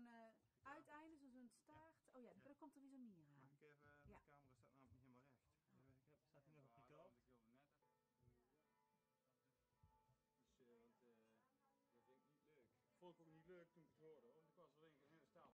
zo'n uh, uiteinde, zo'n staart. Oh ja, Ja. daar komt er weer zo'n nier Mag ik even, eh, Ja. de camera staat namelijk niet helemaal recht. Oh. Dus, eh, ik heb, staat hij nog op die Ja, kant? want ik wilde net even. Dus, eh, want, dat vind ik niet leuk. Vond ik ook niet leuk toen ik het hoorde,